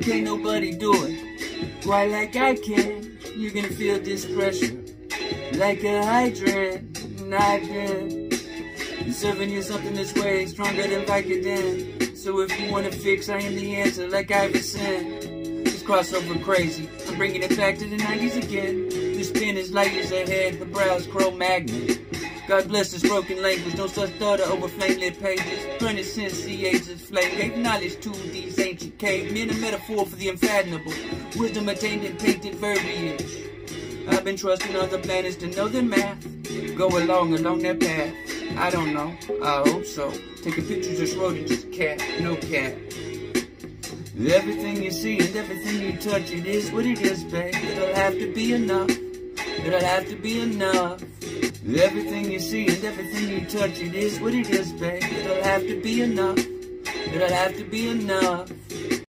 Can't nobody do it quite like I can. You're gonna feel this pressure like a hydrant. I did. Serving you something this way, stronger than Vicodin. So if you wanna fix, I am the answer, like I've Iverson. This crossover crazy, I'm bringing it back to the 90s again. This pen is light years ahead, the brow's Cro-Magnon. God bless this broken language, no such thought over flame-lit pages. Burning since the ages flame, acknowledge to these ancient cavemen, a metaphor for the unfathomable. Wisdom attained in painted verbiage. I've been trusting other planets to know their math. Go along, along that path. I don't know, I hope so. Taking pictures of Schrodinger's cat, no cat. Everything you see and everything you touch, it is what it is, babe. It'll have to be enough. It'll have to be enough. Everything you see and everything you touch, it is what it is, babe. It'll have to be enough. It'll have to be enough.